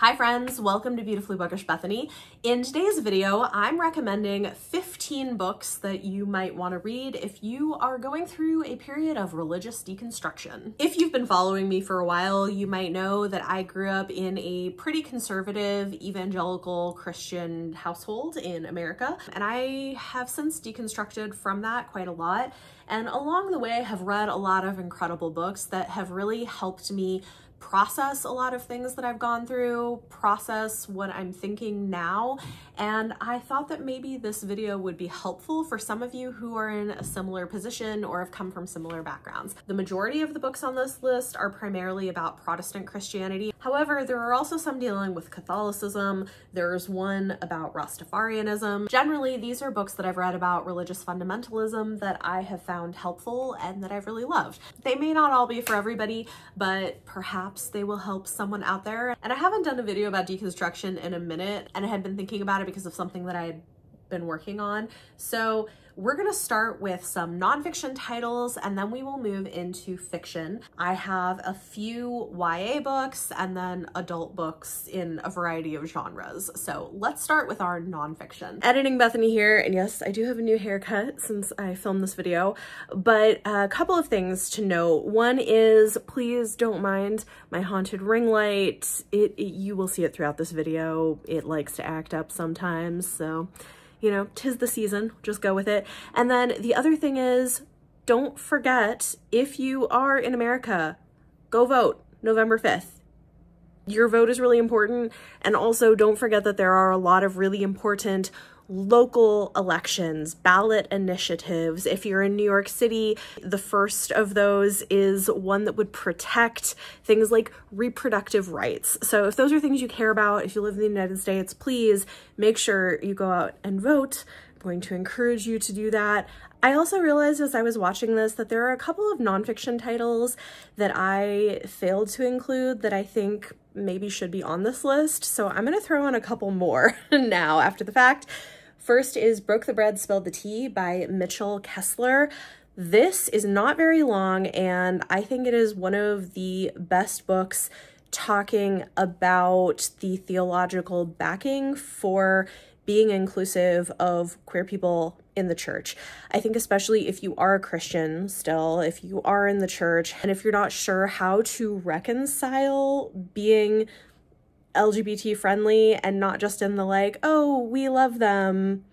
Hi friends, welcome to Beautifully Bookish Bethany. In today's video, I'm recommending 15 books that you might want to read if you are going through a period of religious deconstruction. If you've been following me for a while, you might know that I grew up in a pretty conservative evangelical Christian household in America, and I have since deconstructed from that quite a lot. And along the way, I have read a lot of incredible books that have really helped me process a lot of things that I've gone through, process what I'm thinking now, and I thought that maybe this video would be helpful for some of you who are in a similar position or have come from similar backgrounds. The majority of the books on this list are primarily about Protestant Christianity. However, there are also some dealing with Catholicism. There's one about Rastafarianism. Generally, these are books that I've read about religious fundamentalism that I have found helpful and that I've really loved. They may not all be for everybody, but perhaps perhaps they will help someone out there. And I haven't done a video about deconstruction in a minute and I had been thinking about it because of something that I had been working on. So we're gonna start with some nonfiction titles and then we will move into fiction. I have a few YA books and then adult books in a variety of genres. So let's start with our nonfiction. Editing Bethany here, and yes, I do have a new haircut since I filmed this video, but a couple of things to note. One is please don't mind my haunted ring light. It, it you will see it throughout this video. It likes to act up sometimes, so you know, tis the season, just go with it. And then the other thing is, don't forget, if you are in America, go vote November 5th. Your vote is really important. And also don't forget that there are a lot of really important local elections, ballot initiatives. If you're in New York City, the first of those is one that would protect things like reproductive rights. So if those are things you care about, if you live in the United States, please make sure you go out and vote. I'm going to encourage you to do that. I also realized as I was watching this that there are a couple of nonfiction titles that I failed to include that I think maybe should be on this list. So I'm going to throw in a couple more now after the fact. First is Broke the Bread, Spilled the Tea by Mitchell Kessler. This is not very long, and I think it is one of the best books talking about the theological backing for being inclusive of queer people in the church. I think, especially if you are a Christian still, if you are in the church, and if you're not sure how to reconcile being LGBT friendly and not just in the like, oh, we love them,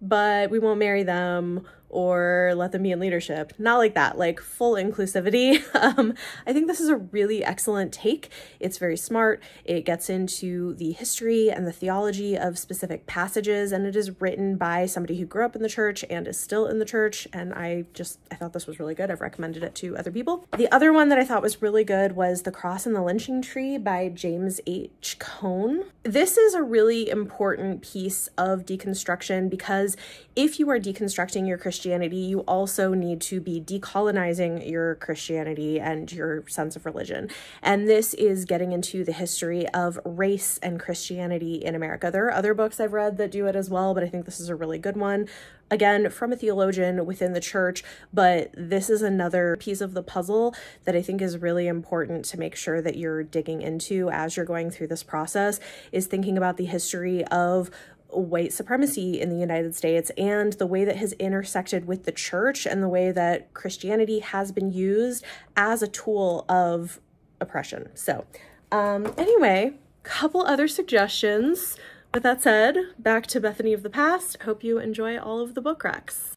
but we won't marry them or let them be in leadership. Not like that, like full inclusivity. um, I think this is a really excellent take. It's very smart. It gets into the history and the theology of specific passages, and it is written by somebody who grew up in the church and is still in the church. And I just, I thought this was really good. I've recommended it to other people. The other one that I thought was really good was The Cross and the Lynching Tree by James H. Cone. This is a really important piece of deconstruction because if you are deconstructing your Christian Christianity, you also need to be decolonizing your Christianity and your sense of religion. And this is getting into the history of race and Christianity in America. There are other books I've read that do it as well, but I think this is a really good one. Again, from a theologian within the church, but this is another piece of the puzzle that I think is really important to make sure that you're digging into as you're going through this process is thinking about the history of white supremacy in the United States and the way that has intersected with the church and the way that Christianity has been used as a tool of oppression. So, um, anyway, couple other suggestions. With that said, back to Bethany of the Past. Hope you enjoy all of the book racks.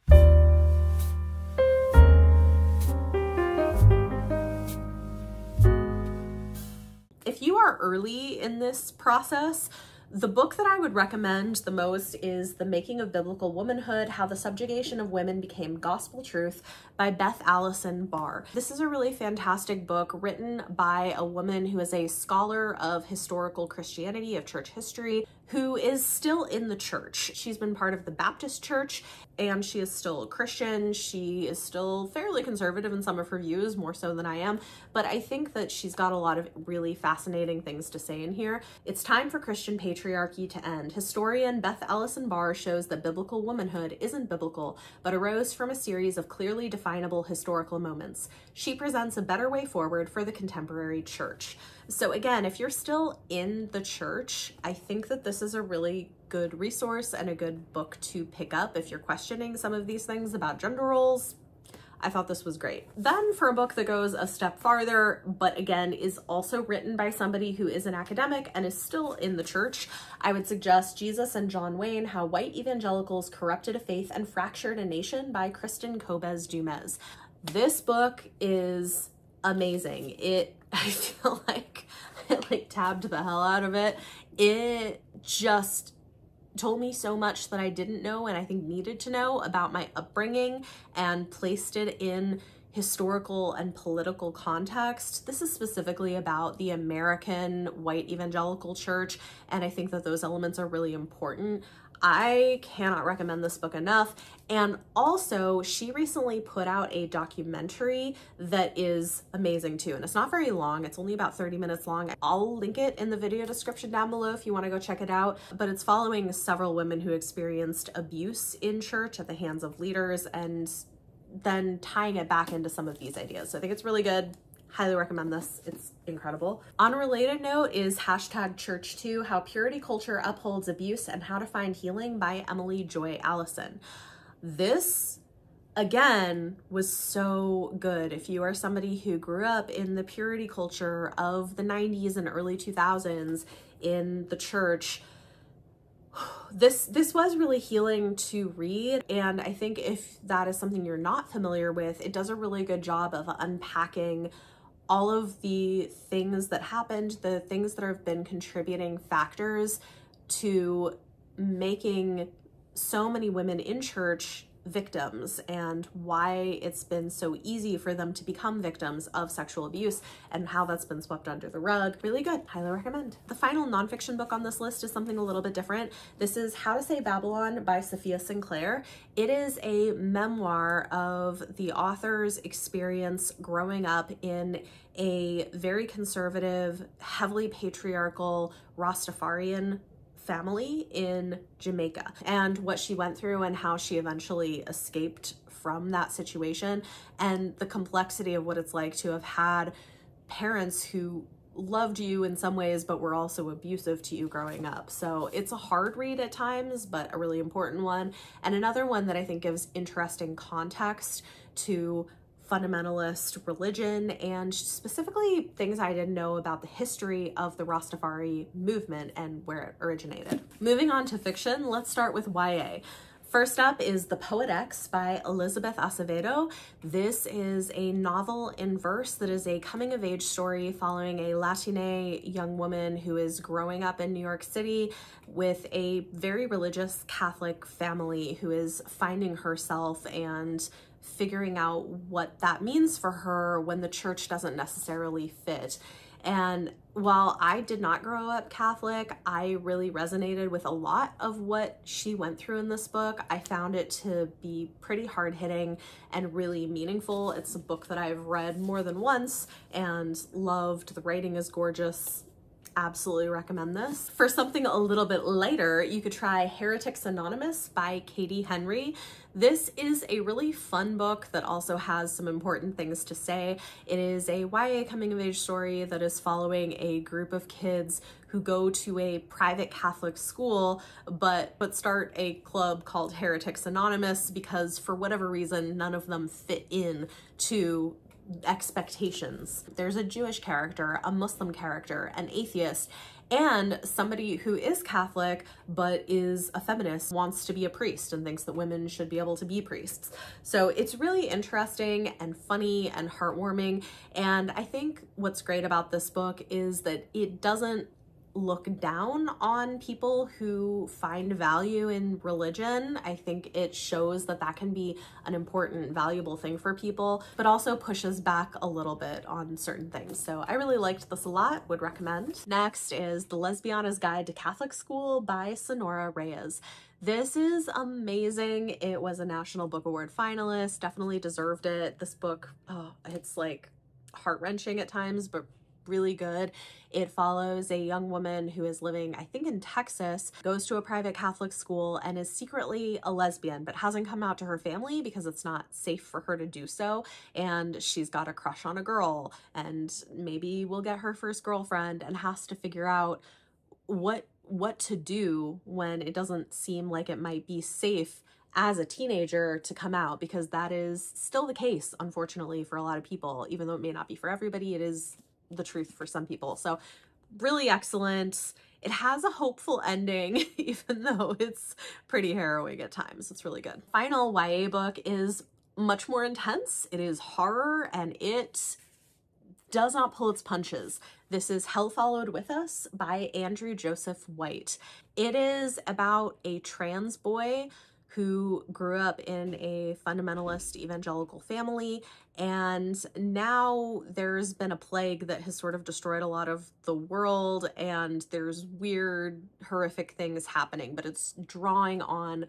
If you are early in this process, the book that I would recommend the most is The Making of Biblical Womanhood How the Subjugation of Women Became Gospel Truth by Beth Alison Barr. This is a really fantastic book written by a woman who is a scholar of historical Christianity, of church history, who is still in the church. She's been part of the Baptist church and she is still a Christian. She is still fairly conservative in some of her views, more so than I am, but I think that she's got a lot of really fascinating things to say in here. It's time for Christian patriarchy to end. Historian Beth Alison Barr shows that biblical womanhood isn't biblical, but arose from a series of clearly defined definable historical moments. She presents a better way forward for the contemporary church. So, again, if you're still in the church, I think that this is a really good resource and a good book to pick up if you're questioning some of these things about gender roles, I thought this was great. Then for a book that goes a step farther, but again is also written by somebody who is an academic and is still in the church, I would suggest Jesus and John Wayne, How White Evangelicals Corrupted a Faith and Fractured a Nation by Kristin Kobes Du Mez. This book is amazing. It, I feel like I like tabbed the hell out of it. It just told me so much that I didn't know and I think needed to know about my upbringing and placed it in historical and political context. This is specifically about the American white evangelical church, and I think that those elements are really important. I cannot recommend this book enough. And also, she recently put out a documentary that is amazing too. And it's not very long, it's only about 30 minutes long. I'll link it in the video description down below if you want to go check it out. But it's following several women who experienced abuse in church at the hands of leaders and then tying it back into some of these ideas. So I think it's really good. Highly recommend this. It's incredible. On a related note is hashtag ChurchToo, how purity culture upholds abuse and how to find healing by Emily Joy Allison. This again was so good. If you are somebody who grew up in the purity culture of the 90s and early 2000s in the church, this this was really healing to read and i think if that is something you're not familiar with it does a really good job of unpacking all of the things that happened, the things that have been contributing factors to making so many women in church victims and why it's been so easy for them to become victims of sexual abuse and how that's been swept under the rug. Really good. Highly recommend. The final nonfiction book on this list is something a little bit different. This is How to Say Babylon by Safiya Sinclair. It is a memoir of the author's experience growing up in a very conservative, heavily patriarchal Rastafarian family in Jamaica and what she went through and how she eventually escaped from that situation and the complexity of what it's like to have had parents who loved you in some ways but were also abusive to you growing up. So it's a hard read at times but a really important one and another one that I think gives interesting context to fundamentalist religion and specifically things I didn't know about the history of the Rastafari movement and where it originated. Moving on to fiction, let's start with YA. First up is The Poet X by Elizabeth Acevedo. This is a novel in verse that is a coming of age story following a Latina young woman who is growing up in New York City with a very religious Catholic family who is finding herself and figuring out what that means for her when the church doesn't necessarily fit. And while I did not grow up Catholic, I really resonated with a lot of what she went through in this book. I found it to be pretty hard hitting and really meaningful. It's a book that I've read more than once and loved. The writing is gorgeous absolutely recommend this. For something a little bit lighter, you could try Heretics Anonymous by Katie Henry. This is a really fun book that also has some important things to say. It is a YA coming of age story that is following a group of kids who go to a private Catholic school but but start a club called Heretics Anonymous because for whatever reason none of them fit in to expectations. There's a Jewish character, a Muslim character, an atheist, and somebody who is Catholic but is a feminist wants to be a priest and thinks that women should be able to be priests. So it's really interesting and funny and heartwarming. And I think what's great about this book is that it doesn't look down on people who find value in religion. I think it shows that that can be an important, valuable thing for people, but also pushes back a little bit on certain things. So I really liked this a lot, would recommend. Next is The Lesbiana's Guide to Catholic School by Sonora Reyes. This is amazing. It was a National Book Award finalist, definitely deserved it. This book, oh, it's like heart wrenching at times, but really good. It follows a young woman who is living, I think in Texas, goes to a private Catholic school and is secretly a lesbian, but hasn't come out to her family because it's not safe for her to do so. And she's got a crush on a girl and maybe will get her first girlfriend and has to figure out what what to do when it doesn't seem like it might be safe as a teenager to come out because that is still the case unfortunately for a lot of people even though it may not be for everybody it is the truth for some people. So really excellent. It has a hopeful ending even though it's pretty harrowing at times. It's really good. Final YA book is much more intense. It is horror and it does not pull its punches. This is Hell Followed With Us by Andrew Joseph White. It is about a trans boy who grew up in a fundamentalist evangelical family and now there's been a plague that has sort of destroyed a lot of the world and there's weird horrific things happening but it's drawing on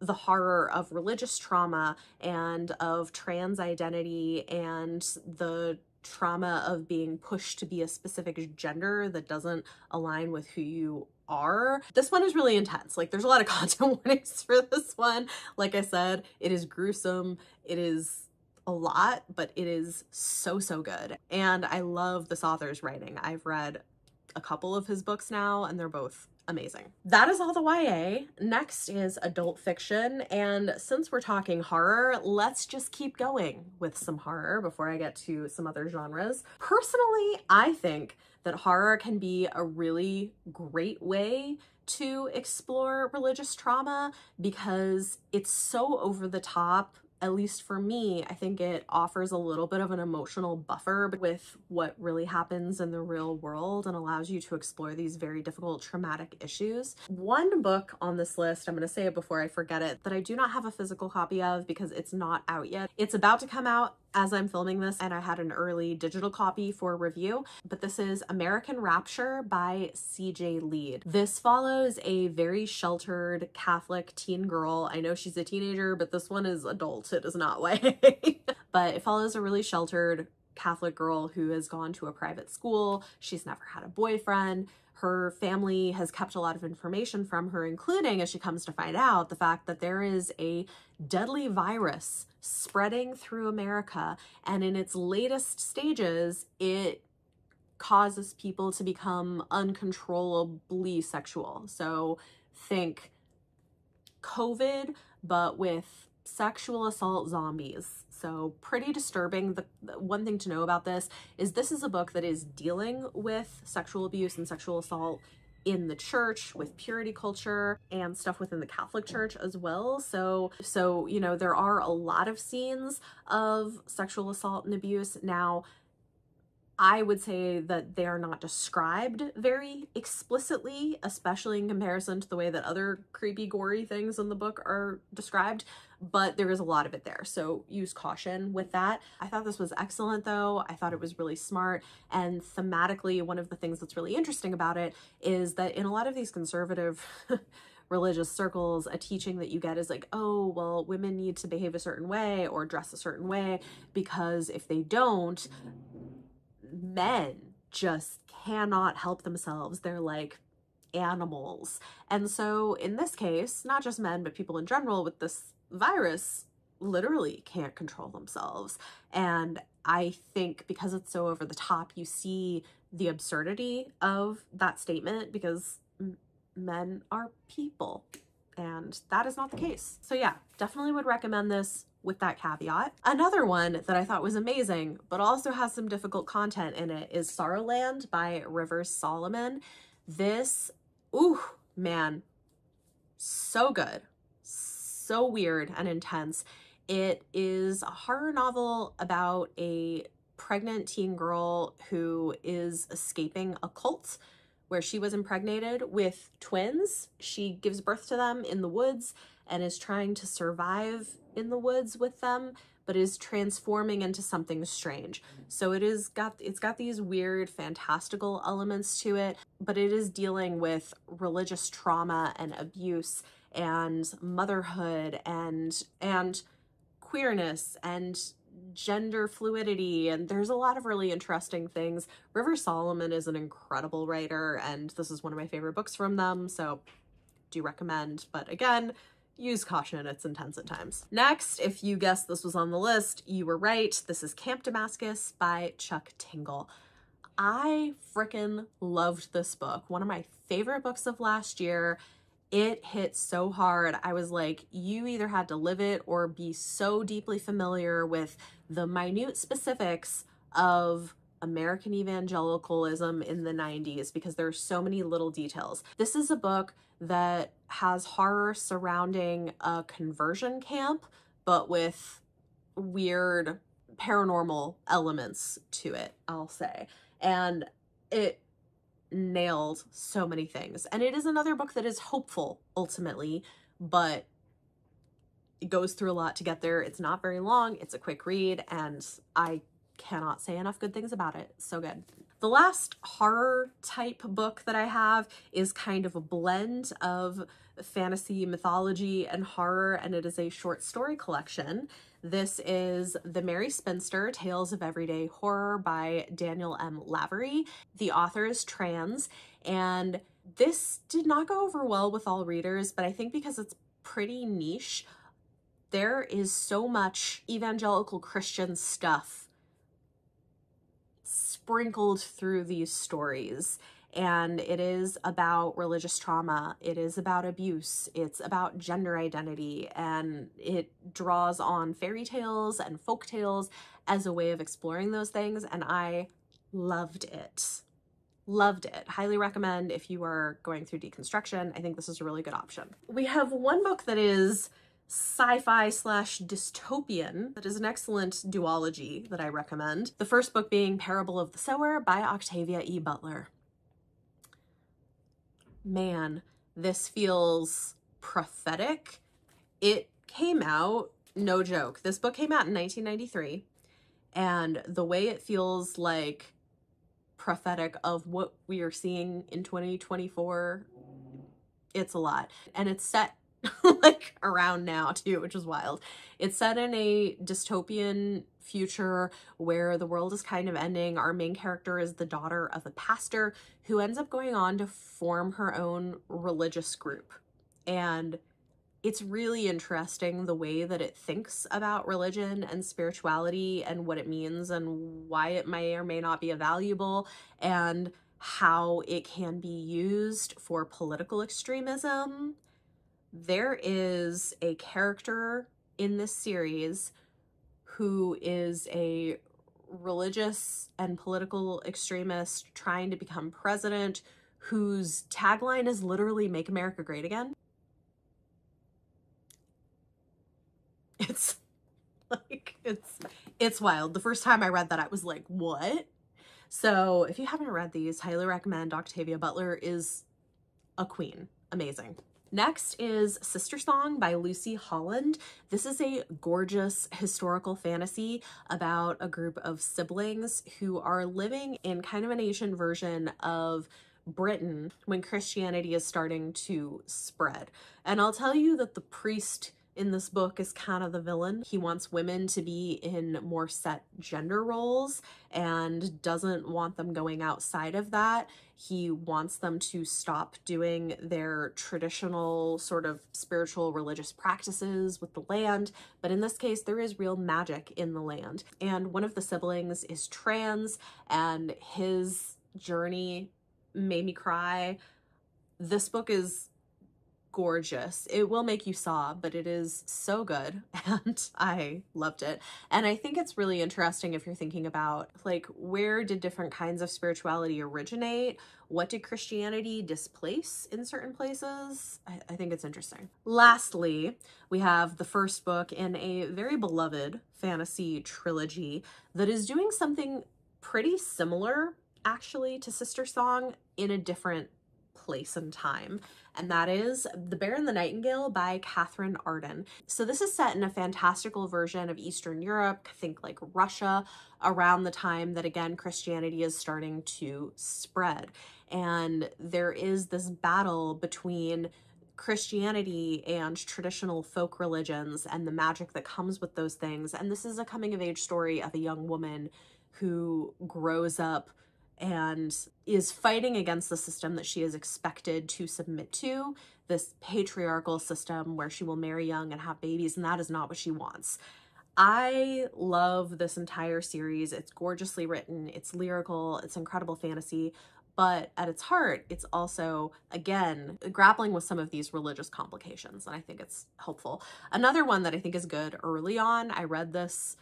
the horror of religious trauma and of trans identity and the trauma of being pushed to be a specific gender that doesn't align with who you are. This one is really intense. Like there's a lot of content warnings for this one. Like I said, it is gruesome. It is a lot, but it is so, so good. And I love this author's writing. I've read a couple of his books now and they're both amazing. That is all the YA. Next is adult fiction. And since we're talking horror, let's just keep going with some horror before I get to some other genres. Personally, I think that horror can be a really great way to explore religious trauma because it's so over the top at least for me, I think it offers a little bit of an emotional buffer with what really happens in the real world and allows you to explore these very difficult traumatic issues. One book on this list, I'm going to say it before I forget it, that I do not have a physical copy of because it's not out yet. It's about to come out as I'm filming this and I had an early digital copy for review, but this is American Rapture by CJ Leede. This follows a very sheltered Catholic teen girl. I know she's a teenager, but this one is adult. It is not YA. but it follows a really sheltered Catholic girl who has gone to a private school. She's never had a boyfriend. Her family has kept a lot of information from her, including, as she comes to find out, the fact that there is a deadly virus spreading through America. And in its latest stages, it causes people to become uncontrollably sexual. So think COVID, but with sexual assault zombies. So pretty disturbing. The, the, one thing to know about this is this is a book that is dealing with sexual abuse and sexual assault in the church with purity culture and stuff within the Catholic Church as well. So, so, you know, there are a lot of scenes of sexual assault and abuse. Now, I would say that they are not described very explicitly, especially in comparison to the way that other creepy, gory things in the book are described, but there is a lot of it there. So use caution with that. I thought this was excellent though. I thought it was really smart. And thematically, one of the things that's really interesting about it is that in a lot of these conservative religious circles, a teaching that you get is like, oh, well, women need to behave a certain way or dress a certain way because if they don't, men just cannot help themselves. They're like animals. And so in this case, not just men, but people in general with this virus literally can't control themselves. And I think because it's so over the top, you see the absurdity of that statement because men are people and that is not the case. So yeah, definitely would recommend this with that caveat. Another one that I thought was amazing, but also has some difficult content in it is Sorrowland by Rivers Solomon. This, ooh, man, so good. So weird and intense. It is a horror novel about a pregnant teen girl who is escaping a cult where she was impregnated with twins. She gives birth to them in the woods and is trying to survive in the woods with them but is transforming into something strange. So it is got it's got these weird fantastical elements to it, but it is dealing with religious trauma and abuse and motherhood and and queerness and gender fluidity and there's a lot of really interesting things. River Solomon is an incredible writer and this is one of my favorite books from them, so do recommend. But again, use caution, it's intense at times. Next, if you guessed this was on the list, you were right. This is Camp Damascus by Chuck Tingle. I freaking loved this book. One of my favorite books of last year. It hit so hard. I was like, you either had to live it or be so deeply familiar with the minute specifics of American evangelicalism in the 90s because there are so many little details. This is a book that has horror surrounding a conversion camp, but with weird paranormal elements to it, I'll say. And it nailed so many things. And it is another book that is hopeful ultimately, but it goes through a lot to get there. It's not very long, it's a quick read, and I cannot say enough good things about it. So good. The last horror type book that I have is kind of a blend of fantasy, mythology, and horror, and it is a short story collection. This is The Merry Spinster Tales of Everyday Horror by Daniel M. Lavery. The author is trans, and this did not go over well with all readers, but I think because it's pretty niche, there is so much evangelical Christian stuff sprinkled through these stories and it is about religious trauma. It is about abuse. It's about gender identity, and it draws on fairy tales and folk tales as a way of exploring those things. And I loved it. Loved it. Highly recommend if you are going through deconstruction. I think this is a really good option. We have one book that is sci-fi slash dystopian that is an excellent duology that I recommend. The first book being Parable of the Sower by Octavia E. Butler man, this feels prophetic. It came out, no joke, this book came out in 1993, and the way it feels like prophetic of what we are seeing in 2024, it's a lot. And it's set like around now too, which is wild. It's set in a dystopian future where the world is kind of ending. Our main character is the daughter of a pastor who ends up going on to form her own religious group. And it's really interesting the way that it thinks about religion and spirituality and what it means and why it may or may not be valuable and how it can be used for political extremism. There is a character in this series who is a religious and political extremist trying to become president whose tagline is literally make America great again. It's like it's it's wild. The first time I read that I was like, "What?" So, if you haven't read these, highly recommend Octavia Butler is a queen. Amazing. Next is Sistersong by Lucy Holland. This is a gorgeous historical fantasy about a group of siblings who are living in kind of an Asian version of Britain when Christianity is starting to spread. And I'll tell you that the priest in this book is kind of the villain. He wants women to be in more set gender roles and doesn't want them going outside of that. He wants them to stop doing their traditional sort of spiritual religious practices with the land. But in this case, there is real magic in the land. And one of the siblings is trans and his journey made me cry. This book is gorgeous. It will make you sob, but it is so good and I loved it. And I think it's really interesting if you're thinking about like where did different kinds of spirituality originate? What did Christianity displace in certain places? I, I think it's interesting. Lastly, we have the first book in a very beloved fantasy trilogy that is doing something pretty similar actually to Sistersong in a different place and time, and that is The Bear and the Nightingale by Katherine Arden. So this is set in a fantastical version of Eastern Europe, think like Russia, around the time that again Christianity is starting to spread. And there is this battle between Christianity and traditional folk religions and the magic that comes with those things. And this is a coming of age story of a young woman who grows up and is fighting against the system that she is expected to submit to this patriarchal system where she will marry young and have babies, and that is not what she wants. I love this entire series. It's gorgeously written, it's lyrical, it's incredible fantasy, but at its heart, it's also, again, grappling with some of these religious complications, and I think it's helpful. Another one that I think is good early on, I read this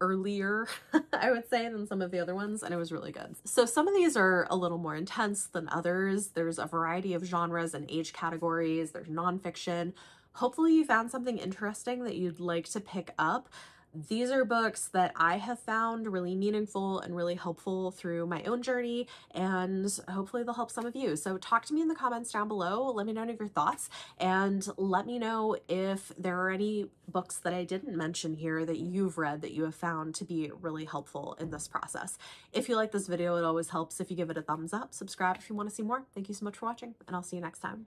earlier, I would say, than some of the other ones, and it was really good. So some of these are a little more intense than others. There's a variety of genres and age categories. There's nonfiction. Hopefully you found something interesting that you'd like to pick up. These are books that I have found really meaningful and really helpful through my own journey, and hopefully they'll help some of you. So talk to me in the comments down below. Let me know your thoughts, and let me know if there are any books that I didn't mention here that you've read that you have found to be really helpful in this process. If you like this video, it always helps if you give it a thumbs up, subscribe if you want to see more. Thank you so much for watching, and I'll see you next time.